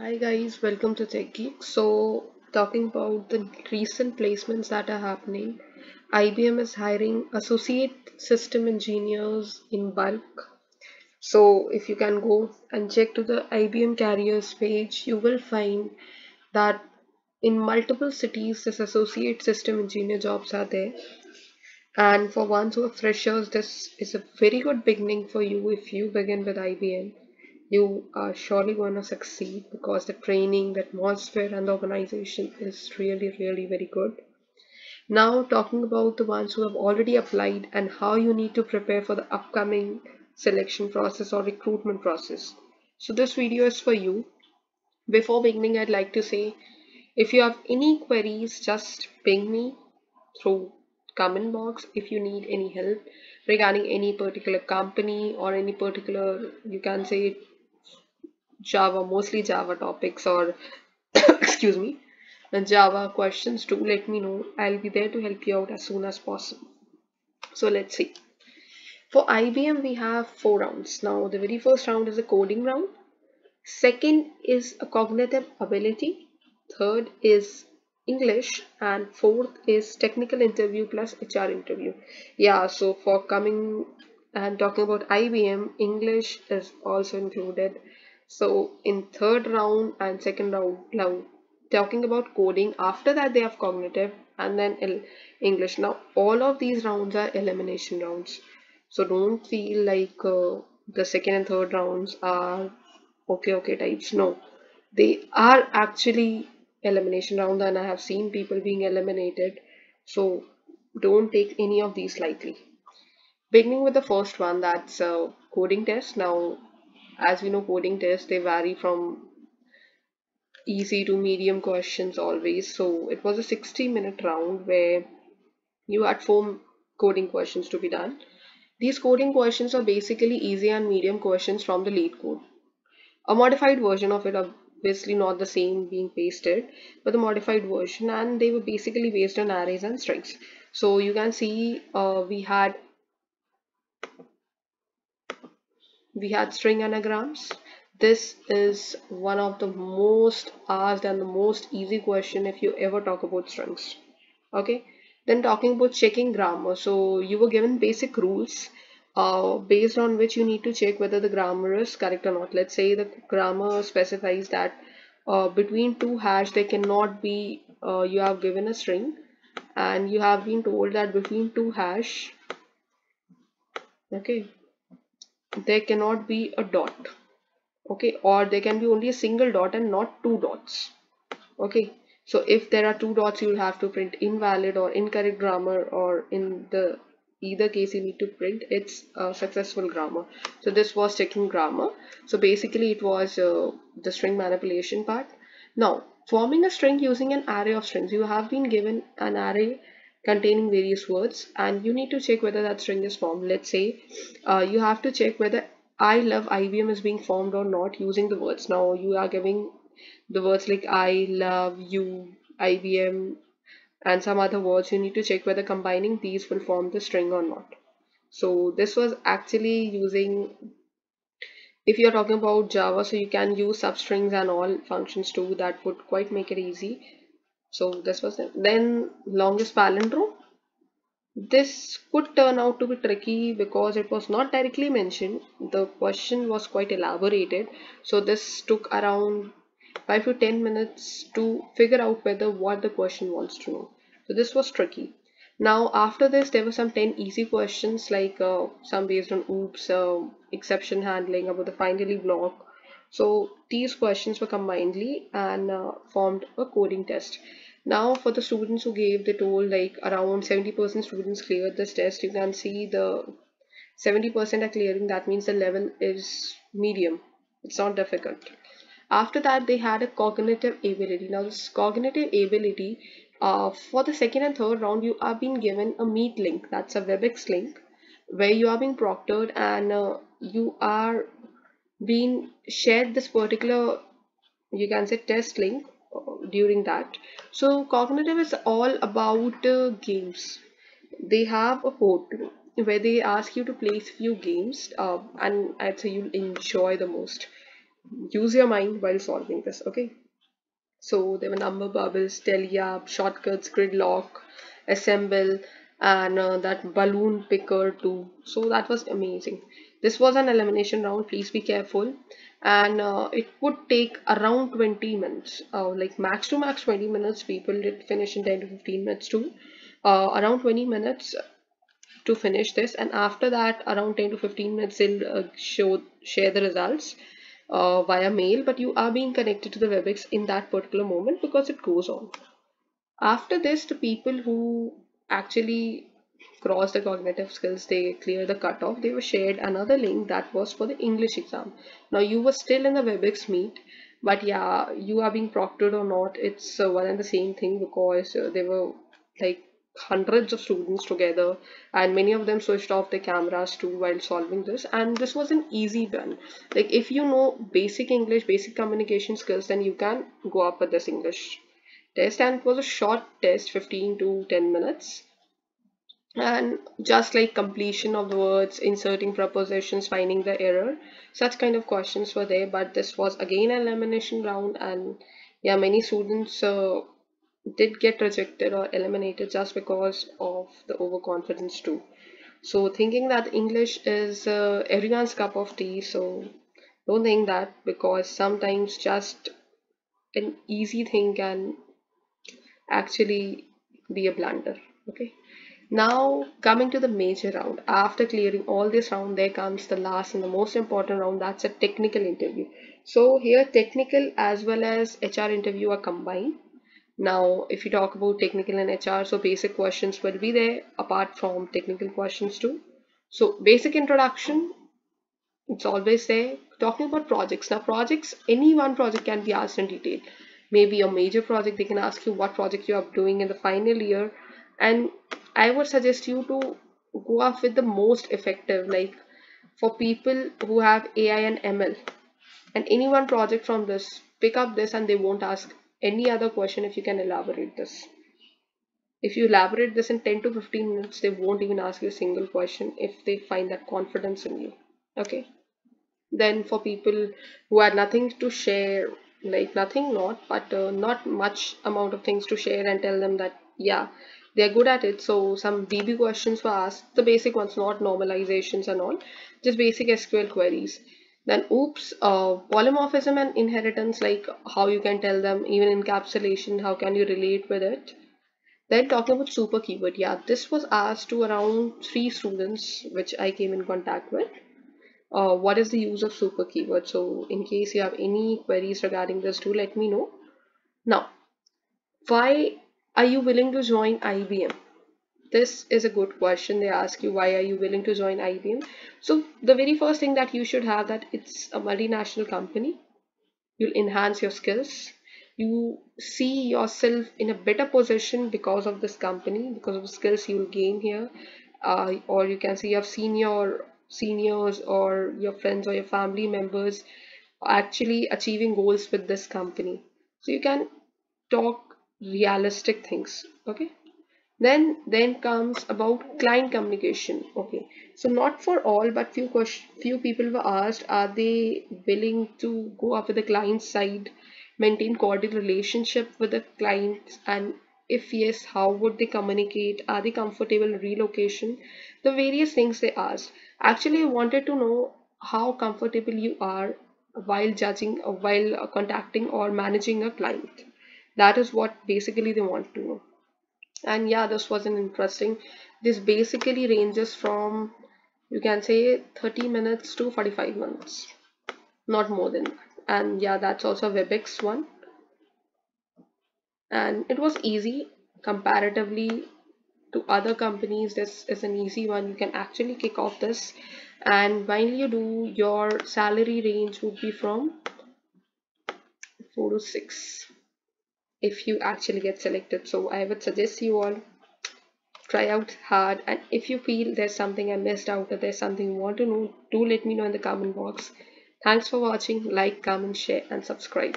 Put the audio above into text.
Hi guys, welcome to Tech Geek. So, talking about the recent placements that are happening, IBM is hiring associate system engineers in bulk. So, if you can go and check to the IBM careers page, you will find that in multiple cities, this associate system engineer jobs are there. And for ones who are freshers, this is a very good beginning for you if you begin with IBM you are surely going to succeed because the training, the atmosphere, and the organization is really, really very good. Now, talking about the ones who have already applied and how you need to prepare for the upcoming selection process or recruitment process. So, this video is for you. Before beginning, I'd like to say if you have any queries, just ping me through comment box if you need any help regarding any particular company or any particular you can say Java, mostly Java topics or excuse me, Java questions, do let me know. I'll be there to help you out as soon as possible. So let's see. For IBM, we have four rounds. Now, the very first round is a coding round. Second is a cognitive ability. Third is English. And fourth is technical interview plus HR interview. Yeah, so for coming and talking about IBM, English is also included so in third round and second round now talking about coding after that they have cognitive and then english. Now all of these rounds are elimination rounds. So don't feel like uh, the second and third rounds are okay okay types. No. They are actually elimination rounds and i have seen people being eliminated. So don't take any of these lightly. Beginning with the first one that's a coding test. Now as we know coding tests they vary from easy to medium questions always. So it was a 60 minute round where you had four coding questions to be done. These coding questions are basically easy and medium questions from the LeetCode a modified version of it obviously not the same being pasted but the modified version and they were basically based on arrays and strings. So you can see uh, we had we had string anagrams. This is one of the most asked and the most easy question if you ever talk about strings. Okay? Then talking about checking grammar. So you were given basic rules uh, based on which you need to check whether the grammar is correct or not. Let's say the grammar specifies that uh, between two hash there cannot be uh, you have given a string and you have been told that between two hash okay there cannot be a dot okay? Or there can be only a single dot and not two dots okay? So if there are two dots you'll have to print invalid or incorrect grammar or in the either case you need to print it's a successful grammar. So this was checking grammar. So basically it was uh, the string manipulation part. Now forming a string using an array of strings. You have been given an array containing various words and you need to check whether that string is formed. Let's say uh, you have to check whether I love IBM is being formed or not using the words. Now you are giving the words like I love you IBM and some other words. You need to check whether combining these will form the string or not. So this was actually using if you're talking about Java so you can use substrings and all functions too. That would quite make it easy so this was it. Then longest palindrome. This could turn out to be tricky because it was not directly mentioned. The question was quite elaborated. So this took around 5 to 10 minutes to figure out whether what the question wants to know. So this was tricky. Now after this there were some 10 easy questions like uh, some based on oops, uh, exception handling about the finally block, so these questions were combinedly and uh, formed a coding test. Now for the students who gave, the told like around 70% students cleared this test. You can see the 70% are clearing. That means the level is medium. It's not difficult. After that, they had a cognitive ability. Now this cognitive ability, uh, for the second and third round, you are being given a meet link. That's a WebEx link where you are being proctored and uh, you are being shared this particular you can say test link during that. So cognitive is all about uh, games. They have a portal where they ask you to play few games uh, and I'd say you'll enjoy the most. Use your mind while solving this okay? So there were number bubbles Tally Up shortcuts gridlock assemble and uh, that balloon picker too. So that was amazing this was an elimination round please be careful. And uh, it would take around 20 minutes uh, like max to max 20 minutes people did finish in 10 to 15 minutes too. Uh, around 20 minutes to finish this and after that around 10 to 15 minutes they'll uh, show share the results uh, via mail. But you are being connected to the webex in that particular moment because it goes on. After this the people who actually cross the cognitive skills they clear the cutoff they were shared another link that was for the english exam. Now you were still in the webex meet but yeah you are being proctored or not it's uh, one and the same thing because uh, they were like hundreds of students together and many of them switched off their cameras too while solving this and this was an easy one like if you know basic english basic communication skills then you can go up with this english test and it was a short test 15 to 10 minutes and just like completion of the words inserting prepositions finding the error such kind of questions were there. But this was again an elimination round and yeah many students uh, did get rejected or eliminated just because of the overconfidence too. So thinking that english is uh, everyone's cup of tea so don't think that because sometimes just an easy thing can actually be a blunder okay now coming to the major round. After clearing all this round there comes the last and the most important round. That's a technical interview. So here technical as well as hr interview are combined. Now if you talk about technical and hr so basic questions will be there apart from technical questions too. So basic introduction it's always there. Talking about projects. Now projects any one project can be asked in detail. Maybe a major project they can ask you what project you are doing in the final year. And I would suggest you to go off with the most effective like for people who have AI and ML and any one project from this pick up this and they won't ask any other question if you can elaborate this. If you elaborate this in 10 to 15 minutes they won't even ask you a single question if they find that confidence in you. Okay? Then for people who had nothing to share like nothing not but uh, not much amount of things to share and tell them that yeah they're good at it so some db questions were asked the basic ones not normalizations and all just basic SQL queries. Then oops uh, polymorphism and inheritance like how you can tell them even encapsulation how can you relate with it? Then talking about super keyword yeah. This was asked to around three students which I came in contact with. Uh, what is the use of super keyword? So in case you have any queries regarding this do let me know. Now why are you willing to join IBM this is a good question. They ask you why are you willing to join IBM so the very first thing that you should have that it's a multinational company. You'll enhance your skills. You see yourself in a better position because of this company because of the skills you will gain here. Uh, or you can see you have senior seniors or your friends or your family members actually achieving goals with this company. So you can talk realistic things okay? Then then comes about client communication okay? So not for all but few question few people were asked are they willing to go up with the client side maintain cordial relationship with the clients and if yes how would they communicate? Are they comfortable relocation? The various things they asked. Actually I wanted to know how comfortable you are while judging while contacting or managing a client that is what basically they want to know and yeah this was an interesting this basically ranges from you can say 30 minutes to 45 minutes. Not more than that. And yeah that's also webex one. And it was easy comparatively to other companies. This is an easy one. You can actually kick off this. And while you do your salary range would be from 4 to 6 if you actually get selected. So i would suggest you all try out hard. And if you feel there's something i missed out or there's something you want to know do let me know in the comment box. Thanks for watching. Like comment share and subscribe